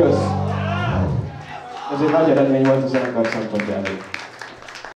Kösz! Ez egy nagy eredmény volt a zenekar szempontjából.